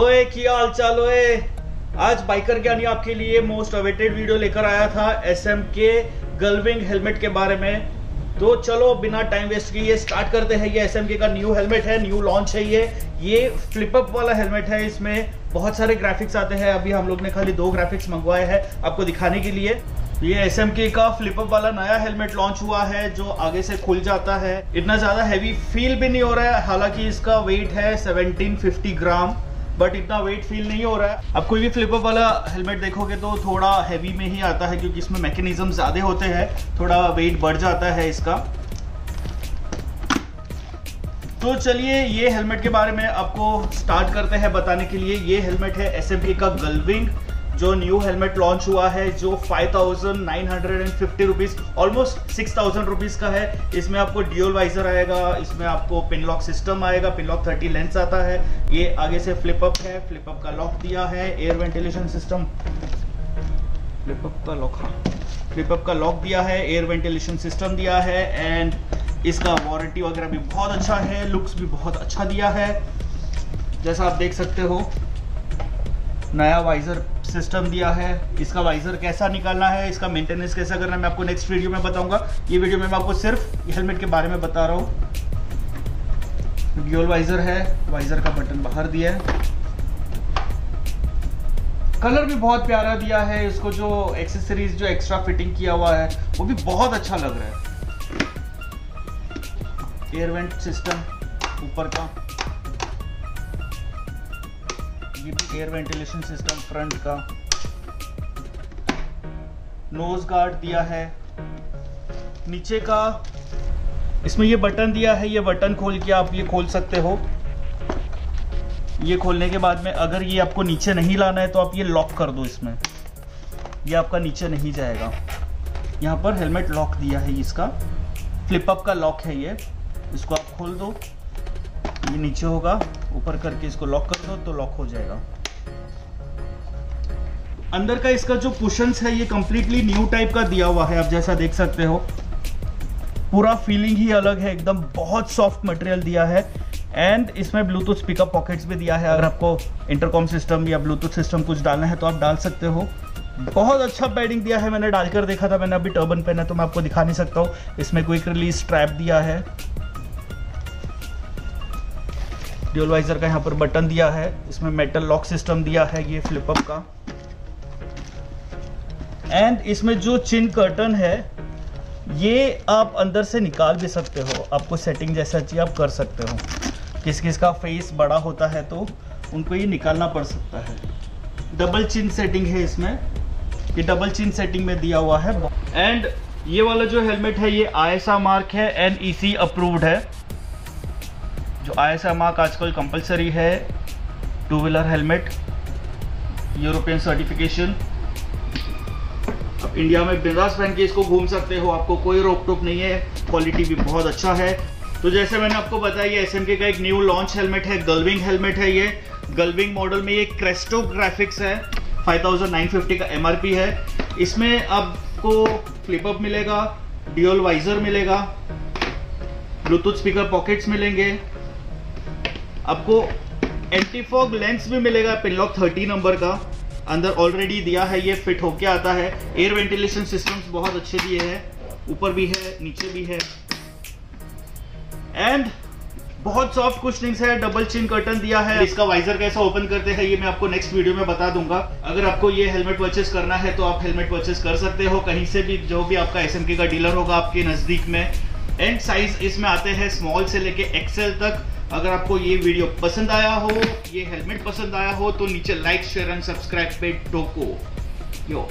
ओए क्या हाल चाल ओए? आज बाइकर ज्ञानी आपके लिए मोस्ट अवेटेड वीडियो लेकर आया था एस एम के गलविंग हेलमेट के बारे में। तो चलो, बिना टाइम वेस्ट किए स्टार्ट करते हैं। ये एस एम के का न्यू हेलमेट है न्यू लॉन्च है ये। ये फ्लिपअप वाला हेलमेट है इसमें। बहुत सारे ग्राफिक्स आते हैं। अभी हम लोग ने खाली दो ग्राफिक्स मंगवाए हैं आपको दिखाने के लिए। ये एस एम के का फ्लिपअप वाला नया हेलमेट लॉन्च हुआ है, जो आगे से खुल जाता है। इतना ज़्यादा हैवी फील भी नहीं हो रहा है। हालाँकि इसका वेट है 1750 ग्राम बट इतना वेट फील नहीं हो रहा है। अब कोई भी फ्लिपअप वाला हेलमेट देखोगे तो थोड़ा हैवी में ही आता है, क्योंकि इसमें मैकेनिज्म ज़्यादा होते हैं। थोड़ा वेट बढ़ जाता है इसका। तो चलिए, ये हेलमेट के बारे में आपको स्टार्ट करते हैं बताने के लिए। ये हेलमेट है एस का गलविंग जो न्यू हेलमेट लॉन्च हुआ है, जो five thousand nine hundred and fifty rupees almost six thousand rupees का है। इसमें आपको ड्यूल वाइजर आएगा, इसमें आपको पिन लॉक सिस्टम आएगा पिन लॉक थर्टी लेंस आता है। ये आगे से फ्लिपअप है फ्लिपअप का लॉक दिया है air ventilation system flip up का लॉक हाँ। फ्लिपअप का लॉक दिया है एयर वेंटिलेशन सिस्टम दिया है एंड इसका वारंटी वगैरह भी बहुत अच्छा है लुक्स भी बहुत अच्छा दिया है। जैसा आप देख सकते हो, नया वाइजर सिस्टम दिया है, इसका वाइजर कैसा निकालना है, इसका मेंटेनेंस कैसा करना है, मैं आपको नेक्स्ट वीडियो में बताऊँगा। ये वीडियो में मैं आपको सिर्फ़ हेलमेट के बारे में बता रहा हूँ। ड्यूल वाइजर है वाइजर का बटन बाहर दिया है। कलर भी बहुत प्यारा दिया है, इसको जो एक्सेसरीज जो एक्स्ट्रा फिटिंग किया हुआ है, वो भी बहुत अच्छा लग रहा है। एयरवेंट सिस्टम ऊपर का। ये भी एयर वेंटिलेशन सिस्टम फ्रंट का। नोज़ गार्ड दिया है। नीचे का, इसमें ये बटन दिया है, ये बटन खोल के आप ये खोल सकते हो। ये खोलने के बाद में अगर ये आपको नीचे नहीं लाना है तो आप ये लॉक कर दो इसमें। ये आपका नीचे नहीं जाएगा। यहाँ पर हेलमेट लॉक दिया है इसका। फ्लिपअप का लॉक है ये। इसको आप खोल दो। ये नीचे होगा, ऊपर करके इसको लॉक कर दो तो लॉक हो जाएगा। अंदर का इसका जो कुशंस है, ये कंप्लीटली न्यू टाइप का दिया हुआ है, आप जैसा देख सकते हो। पूरा फीलिंग ही अलग है, एकदम बहुत सॉफ्ट मटेरियल दिया है। एंड इसमें ब्लूटूथ स्पीकर पॉकेट्स भी दिया है। अगर आपको इंटरकॉम सिस्टम या ब्लूटूथ सिस्टम कुछ डालना है तो आप डाल सकते हो। बहुत अच्छा पैडिंग दिया है, मैंने डालकर देखा था, मैंने अभी टर्बन पहना तो मैं आपको दिखा नहीं सकता हूँ। इसमें क्विक रिलीज़ स्ट्रैप दिया है। ड्यूल वाइजर का यहाँ पर बटन दिया है। इसमें मेटल लॉक सिस्टम दिया है ये फ्लिपअप का। एंड इसमें जो चिन कर्टन है, ये आप अंदर से निकाल भी सकते हो। आपको सेटिंग जैसा चाहिए आप कर सकते हो। किस किस का फेस बड़ा होता है तो उनको ये निकालना पड़ सकता है। डबल चिन सेटिंग है इसमें। ये डबल चिन सेटिंग में दिया हुआ है। एंड ये वाला जो हेलमेट है, ये आई मार्क है एंड ई अप्रूव्ड है। जो आई एस मार्क आजकल कंपलसरी है two wheeler helmet European certification India में बिंदास पहन के इसको घूम सकते हो, आपको कोई रोक टोक नहीं है क्वालिटी भी बहुत अच्छा है। तो जैसे मैंने आपको बताया एस एम का एक न्यू लॉन्च हेलमेट है गलविंग हेलमेट है ये। गलविंग मॉडल में ये क्रेस्टो ग्राफिक्स है 5950 का एमआरपी है। इसमें आपको फ्लिपअप मिलेगा डिओल वाइजर मिलेगा ब्लूटूथ स्पीकर पॉकेट्स मिलेंगे। आपको एंटीफॉग लेंस भी मिलेगा पिनलॉक 30 नंबर का। अंदर ऑलरेडी दिया है, ये फिट होके आता है। एयर वेंटिलेशन सिस्टम्स बहुत अच्छे दिए हैं। ऊपर भी है, नीचे भी है। एंड बहुत सॉफ्ट कुशनिंग्स है डबल चिन कर्टन दिया है। इसका वाइजर कैसा ओपन करते हैं, ये मैं आपको नेक्स्ट वीडियो में बता दूँगा। अगर आपको ये हेलमेट परचेस करना है तो आप हेलमेट परचेस कर सकते हो। कहीं से भी, जो भी आपका एस का डीलर होगा आपके नज़दीक में। एंड साइज़ इसमें आते हैं स्मॉल से लेके एक्सेल तक। अगर आपको ये वीडियो पसंद आया हो, ये हेलमेट पसंद आया हो तो नीचे लाइक शेयर एंड सब्सक्राइब पे टोको यो